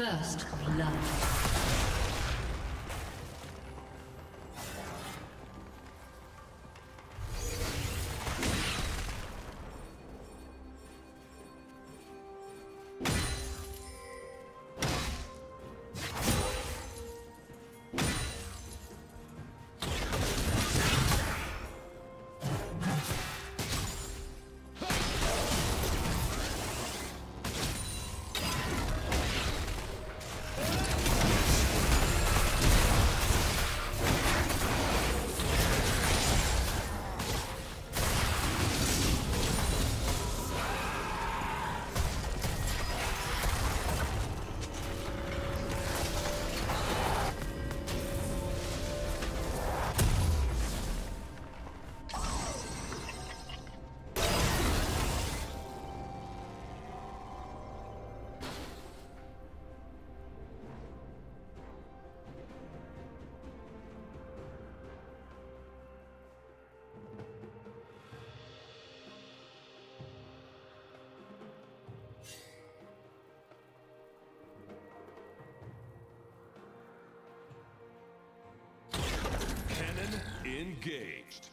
First blood. Engaged.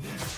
Yeah.